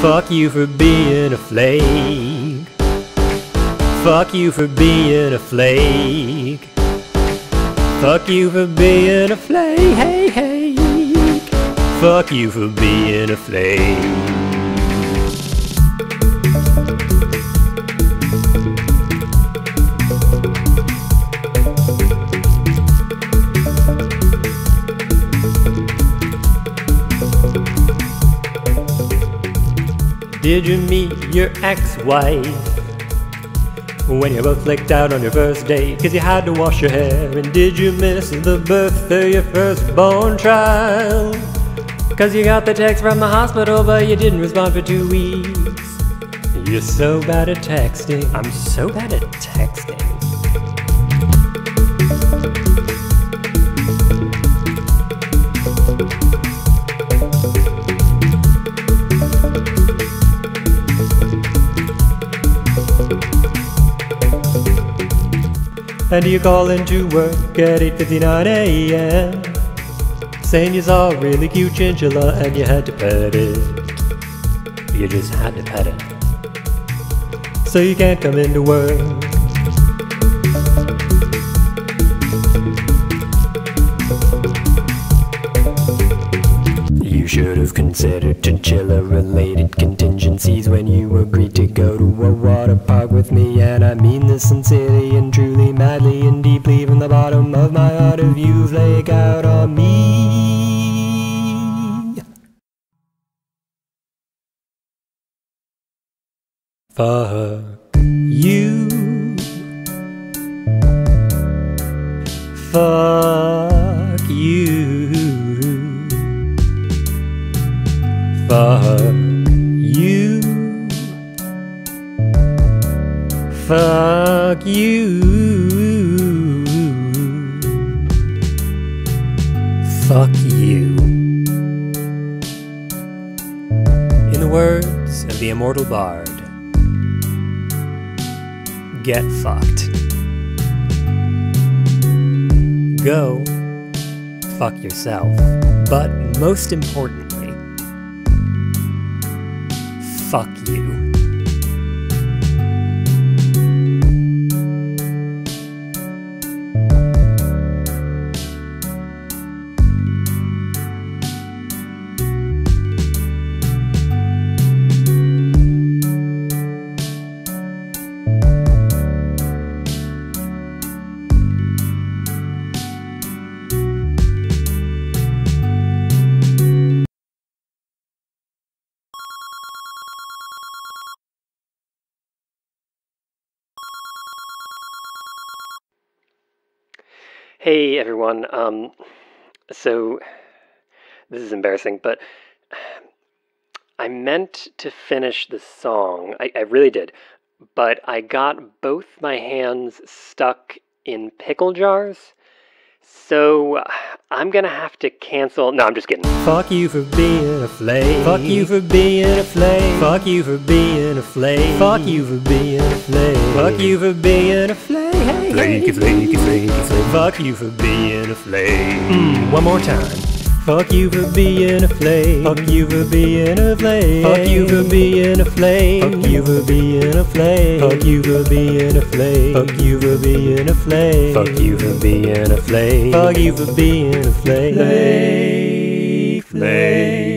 Fuck you for being a flake. Fuck you for being a flake. Fuck you for being a flake. Hey, hey. Fuck you for being a flake. Did you meet your ex-wife? When you both flicked out on your first date Cause you had to wash your hair And did you miss the birth of your firstborn child? Cause you got the text from the hospital But you didn't respond for two weeks You're so bad at texting I'm so bad at texting And you call into work at 8.59 a.m. Saying you saw a really cute chinchilla and you had to pet it. You just had to pet it. So you can't come into work. Should have considered chinchilla related contingencies when you agreed to go to a water park with me. And I mean this sincerely and truly, madly and deeply from the bottom of my heart. If you flake out on me, fuck Fuck you. Fuck you. Fuck you. In the words of the immortal bard, get fucked. Go fuck yourself. But most importantly, fuck you. Hey everyone. Um, so this is embarrassing, but I meant to finish the song. I, I really did, but I got both my hands stuck in pickle jars. So I'm gonna have to cancel. No, I'm just kidding. Fuck you for being a flake. Fuck you for being a flake. Fuck you for being a flake. Fuck you for being a flake. Fuck you for being a flake. Hey, flaky, flaky, flaky, flake. Fuck you for being a flake. Mm, one more time. Fuck you for being a flake. Fuck you for being a flake. Fuck you for being a flake. Fuck you for being a flake. Fuck you for being a flake. Fuck you for being a flake. Fuck you for being a flake. Fuck you for being a. Flake, flake, flake.